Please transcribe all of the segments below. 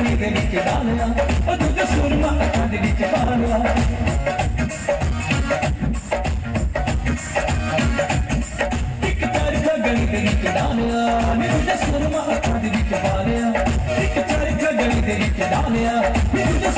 ਗਲੀ ਦੇ ਵਿੱਚ ਡਾਲਿਆ ਉਹ ਦੂਜਾ ਸੁਰਮਾ ਅੱਖਾਂ ਦੇ ਵਿੱਚ ਪਾ ਲਿਆ ਇੱਕ ਚਰਖਾ ਗਲੀ ਦੇ ਵਿੱਚ ਡਾਲਿਆ ਨੀ ਦੂਜਾ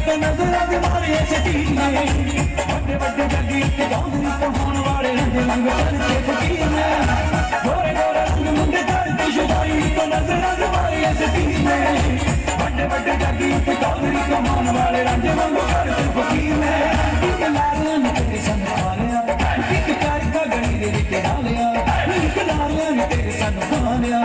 ਤੇ ਨਜ਼ਰਾਂ ਦੇ ਮਾਰੇ ਸਟੀਨੇ ਵੱਡੇ ਵੱਡੇ ਜੱਗੀ ਤੇ ਗਾਉਂਦੇ ਕਹਾਣ ਵਾਲੇ ਰੰਗ ਰੰਗ ਕਰਕੇ ਫਕੀਰ ਗੋਰੇ ਗੋਰੇ ਰੰਗ ਦੇ ਕਰਕੇ ਸ਼ਦਾਈ ਤੇ ਨਜ਼ਰਾਂ ਦੇ ਮਾਰੇ ਸਟੀਨੇ ਵੱਡੇ ਵੱਡੇ ਜੱਗੀ ਤੇ ਗਾਉਂਦੇ ਕਹਾਣ ਵਾਲੇ ਰੰਗ ਰੰਗ ਕਰਕੇ ਫਕੀਰ ਇੱਕ ਲਾਲਿਆਂ ਨੇ ਤੇਰੇ ਸੰਗ ਪਾਲਿਆ ਇੱਕ ਚਰਖਾ ਗਲੀ ਦੇ ਵਿੱਚ ਡਾਲਿਆ, ਇੱਕ ਲਾਲਿਆਂ ਨੇ ਤੇਰੇ ਸੰਗ ਪਾਲਿਆ